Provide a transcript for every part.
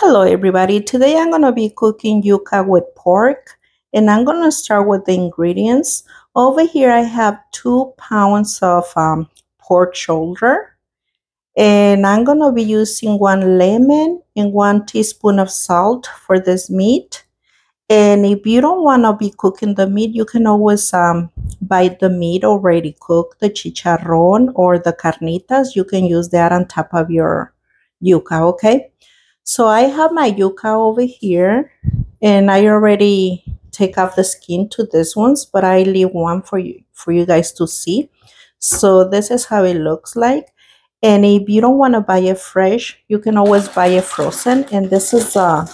Hello everybody, today I'm going to be cooking yuca with pork and I'm going to start with the ingredients. Over here I have two pounds of um, pork shoulder and I'm going to be using one lemon and one teaspoon of salt for this meat. And if you don't want to be cooking the meat, you can always um, buy the meat already cooked, the chicharron or the carnitas. You can use that on top of your yuca, okay? So I have my yuca over here and I already take off the skin to this ones, but I leave one for you for you guys to see. So this is how it looks like. And if you don't want to buy it fresh, you can always buy it frozen. And this is uh,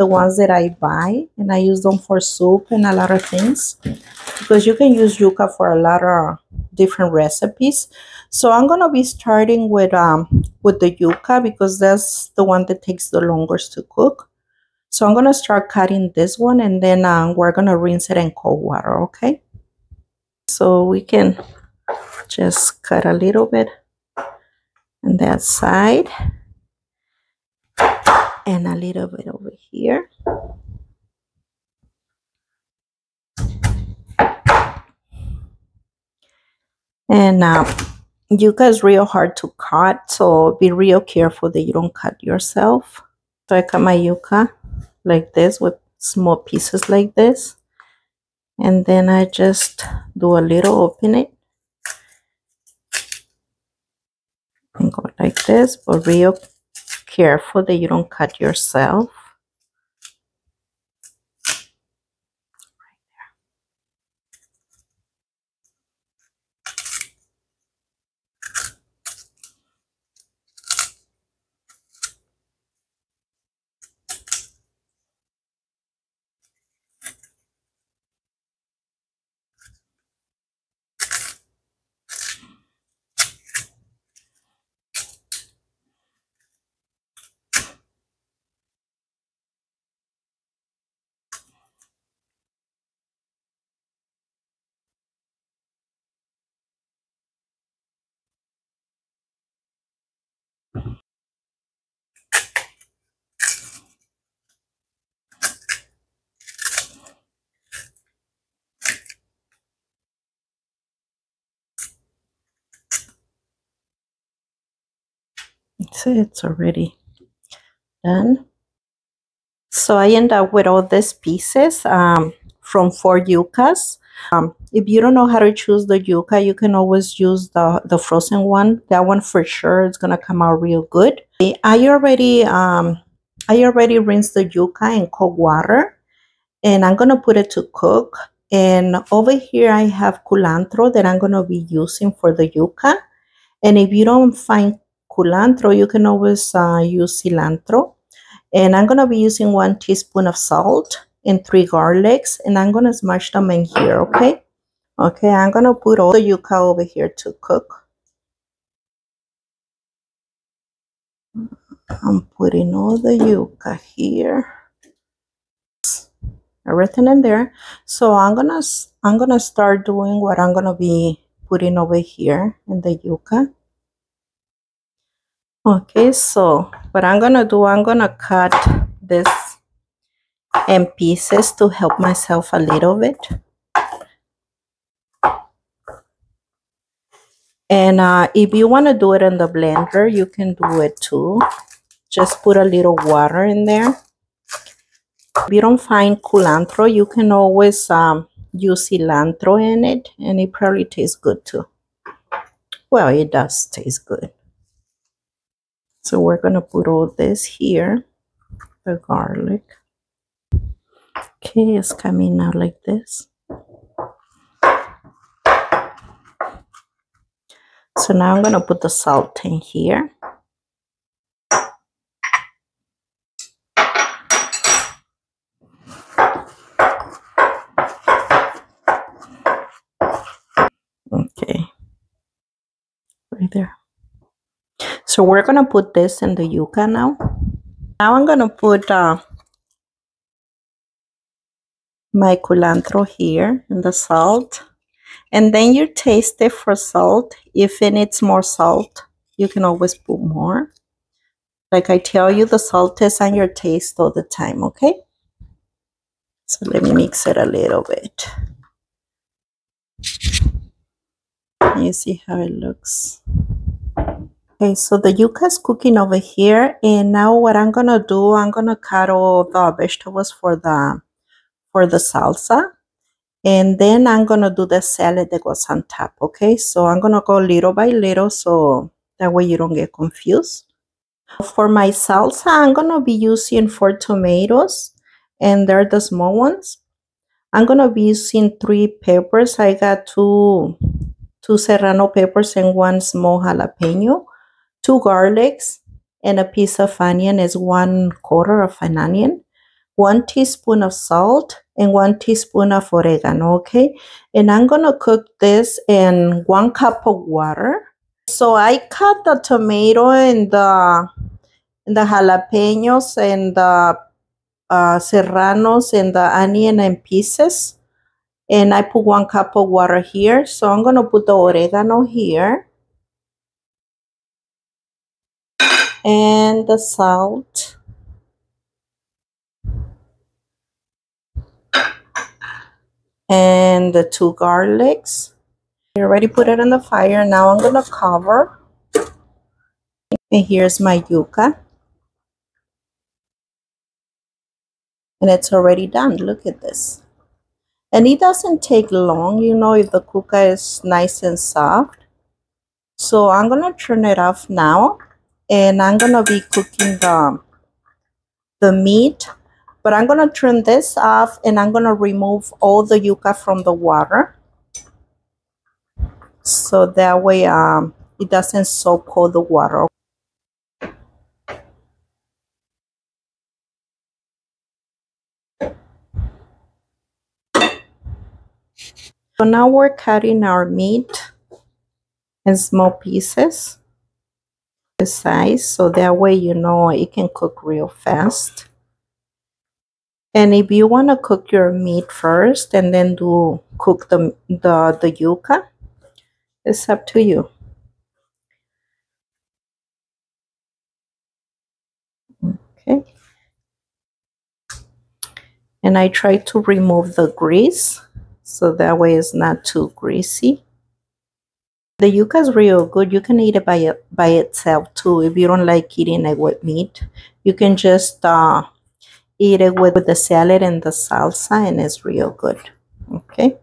the ones that I buy and I use them for soup and a lot of things because you can use yuca for a lot of different recipes. So I'm going to be starting with um with the yuca because that's the one that takes the longest to cook. So I'm going to start cutting this one and then um, we're going to rinse it in cold water, okay? So we can just cut a little bit on that side and a little bit over here. And yuca is real hard to cut, so be real careful that you don't cut yourself. So I cut my yuca like this with small pieces like this. And then I just do a little open it. And go like this, but real careful that you don't cut yourself. See, it's already done. So I end up with all these pieces um, from four yucas. Um, if you don't know how to choose the yuca, you can always use the, the frozen one. That one for sure is gonna come out real good. I already um, I already rinsed the yuca in cold water and I'm gonna put it to cook. And over here I have culantro that I'm gonna be using for the yuca. And if you don't find culantro, you can always uh, use cilantro. And I'm gonna be using one teaspoon of salt and three garlics and I'm gonna smash them in here, okay? Okay, I'm gonna put all the yuca over here to cook. I'm putting all the yuca here. Everything in there. So I'm gonna I'm gonna start doing what I'm gonna be putting over here in the yuca. Okay, so what I'm gonna do, I'm gonna cut this in pieces to help myself a little bit. And uh, if you want to do it in the blender, you can do it too. Just put a little water in there. If you don't find culantro, you can always um, use cilantro in it, and it probably tastes good too. Well, it does taste good. So we're going to put all this here, the garlic. Okay, it's coming out like this. So now I'm going to put the salt in here. Okay, right there. So we're going to put this in the yuca now. Now I'm going to put uh, my culantro here and the salt. And then you taste it for salt. If it needs more salt, you can always put more. Like I tell you, the salt is on your taste all the time, okay? So let me mix it a little bit. You see how it looks. Okay, so the yuca is cooking over here. And now what I'm gonna do, I'm gonna cut all the vegetables for the for the salsa. And then I'm gonna do the salad that goes on top, okay? So I'm gonna go little by little so that way you don't get confused. For my salsa, I'm gonna be using four tomatoes and they're the small ones. I'm gonna be using three peppers. I got two, two serrano peppers and one small jalapeno, two garlics, and a piece of onion is one quarter of an onion, one teaspoon of salt, and one teaspoon of oregano, okay? And I'm gonna cook this in one cup of water. So I cut the tomato and the, and the jalapenos and the uh, serranos and the onion in pieces. And I put one cup of water here. So I'm gonna put the oregano here. And the salt. and the two garlics. I already put it on the fire. Now I'm to cover. And here's my yuca. And it's already done. Look at this. And it doesn't take long, you know, if the yuca is nice and soft. So I'm to turn it off now. And I'm to be cooking the, the meat but I'm to turn this off and I'm to remove all the yuca from the water. So that way um, it doesn't soak all the water. So now we're cutting our meat in small pieces the size so that way you know it can cook real fast. And if you want to cook your meat first and then do cook the, the, the yuca, it's up to you. Okay. And I try to remove the grease so that way it's not too greasy. The yuca is real good. You can eat it by, by itself too. If you don't like eating it with meat, you can just uh, eat it with the salad and the salsa and it's real good okay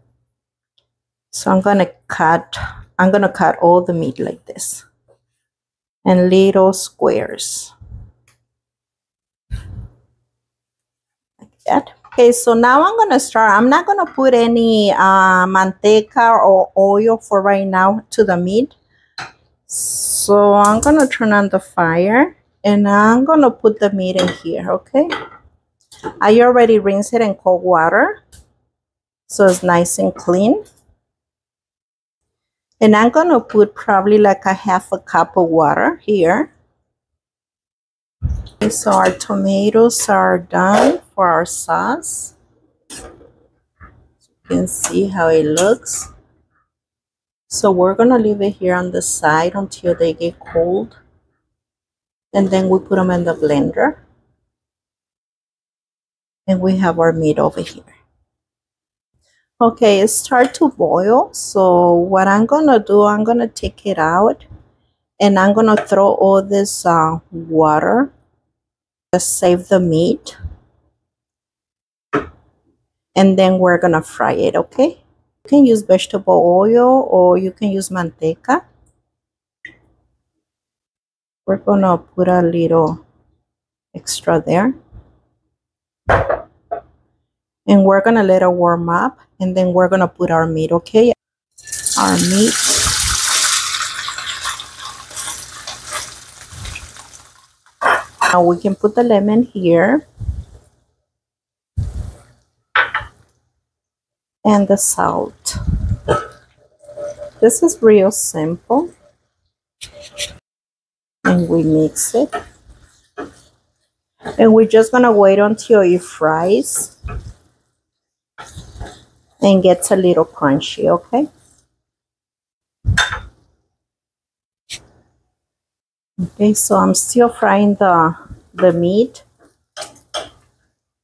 so i'm gonna cut i'm gonna cut all the meat like this and little squares like that okay so now i'm gonna start i'm not gonna put any uh, manteca or oil for right now to the meat so i'm gonna turn on the fire and i'm gonna put the meat in here okay I already rinsed it in cold water. So it's nice and clean. And I'm to put probably like a half a cup of water here. So our tomatoes are done for our sauce. You can see how it looks. So we're going to leave it here on the side until they get cold. And then we put them in the blender and we have our meat over here okay it start to boil so what i'm gonna do i'm gonna take it out and i'm gonna throw all this uh, water to save the meat. And then we're gonna fry it okay? You can use vegetable oil or you can use manteca. We're gonna put a little extra there. And we're gonna let it warm up and then we're gonna put our meat okay? Our meat now we can put the lemon here. And the salt. This is real simple. And we mix it. And we're just gonna wait until it fries. And gets a little crunchy, okay? Okay, so I'm still frying the, the meat.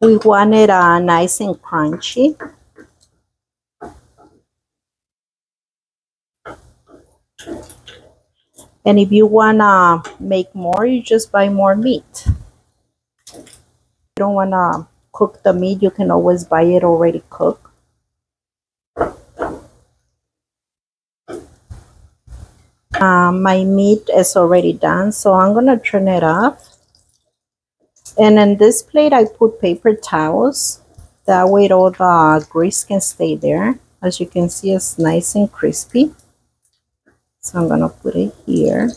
We want it uh, nice and crunchy. And if you want to make more, you just buy more meat. You don't want to cook the meat, you can always buy it already cooked. Uh, my meat is already done, so I'm to turn it off. And in this plate, I put paper towels. That way all the grease can stay there. As you can see, it's nice and crispy. So I'm to put it here.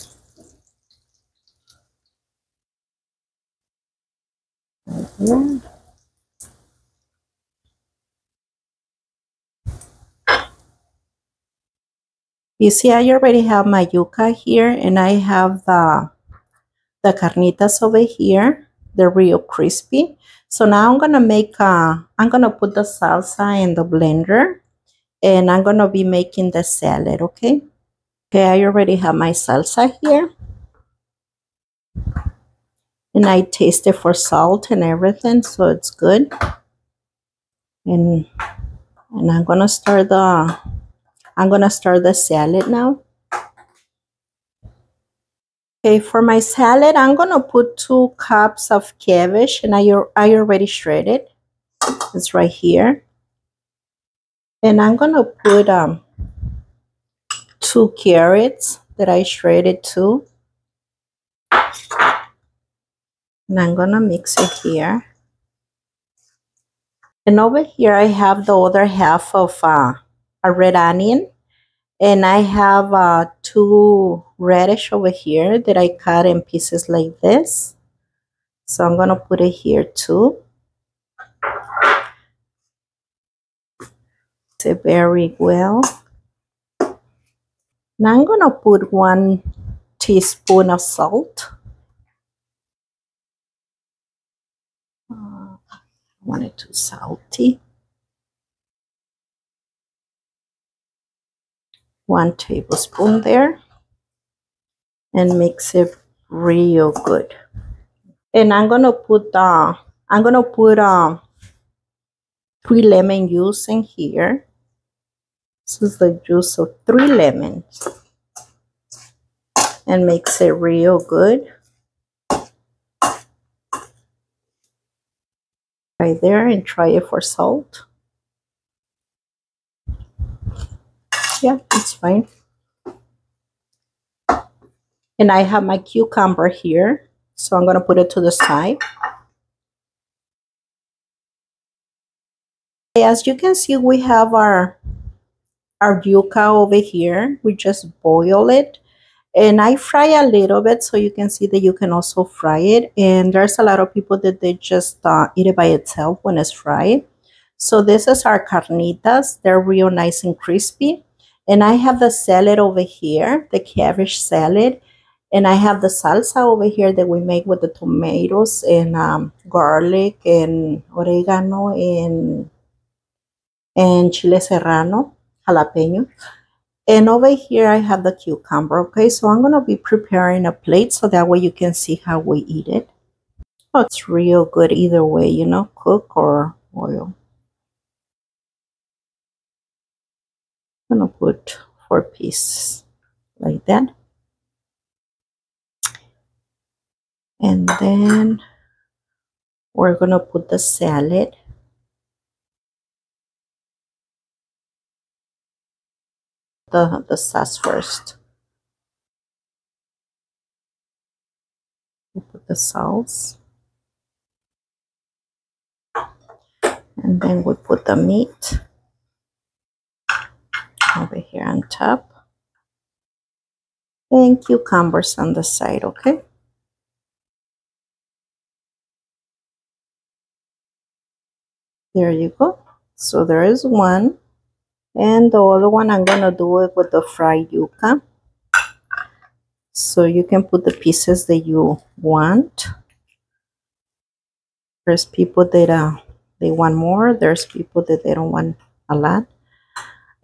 Here. You see, I already have my yuca here and I have the, the carnitas over here. They're real crispy. So now I'm going to make, a, I'm going to put the salsa in the blender and I'm going to be making the salad, okay? Okay, I already have my salsa here. And I tasted it for salt and everything, so it's good. And, and I'm going to start the I'm to start the salad now. Okay, for my salad, I'm to put two cups of cabbage and I, I already shredded. It's right here. And I'm to put um, two carrots that I shredded too. And I'm to mix it here. And over here, I have the other half of uh, a red onion and I have uh, two radish over here that I cut in pieces like this. So I'm going to put it here too. It very well. Now I'm going to put one teaspoon of salt. Uh, I want it too salty. One tablespoon there and mix it real good. And I'm gonna put uh I'm gonna put um three lemon juice in here. This is the juice of three lemons. And mix it real good. Right there and try it for salt. Yeah it's fine. And I have my cucumber here so I'm going to put it to the side. As you can see we have our our yuca over here. We just boil it. And I fry a little bit so you can see that you can also fry it. And there's a lot of people that they just uh, eat it by itself when it's fried. So this is our carnitas. They're real nice and crispy and I have the salad over here, the cabbage salad. And I have the salsa over here that we make with the tomatoes and um, garlic and oregano and, and chile serrano, jalapeno. And over here I have the cucumber, okay? So I'm to be preparing a plate so that way you can see how we eat it. Oh, it's real good either way, you know, cook or oil. I'm gonna put four pieces like that. And then we're gonna put the salad. The the sauce first. We put the sauce. And then we put the meat over here on top. And cucumbers on the side okay? There you go. So there is one. And the other one I'm gonna do it with the fried yuca. So you can put the pieces that you want. There's people that uh, they want more. There's people that they don't want a lot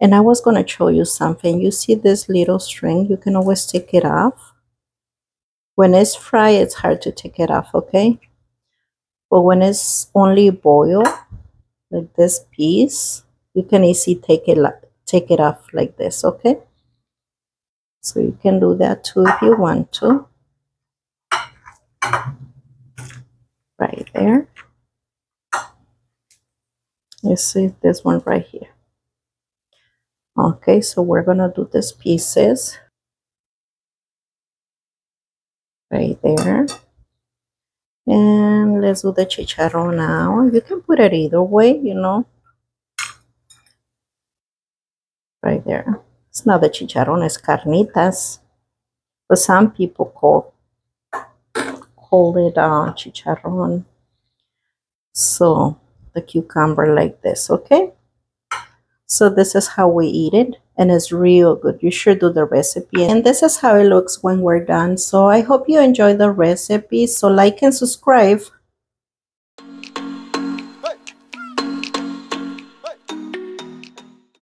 and I was going to show you something. You see this little string? You can always take it off. When it's fried, it's hard to take it off, okay? But when it's only boiled, like this piece, you can easily take it take it off like this, okay? So you can do that too if you want to. Right there. You see this one right here. Okay, so we're gonna do these pieces right there. And let's do the chicharron now. You can put it either way, you know. Right there. It's not the chicharron, it's carnitas. But some people call call it uh, chicharron. So the cucumber like this, okay? So this is how we eat it and it's real good. You should do the recipe. And this is how it looks when we're done. So I hope you enjoy the recipe. So like and subscribe.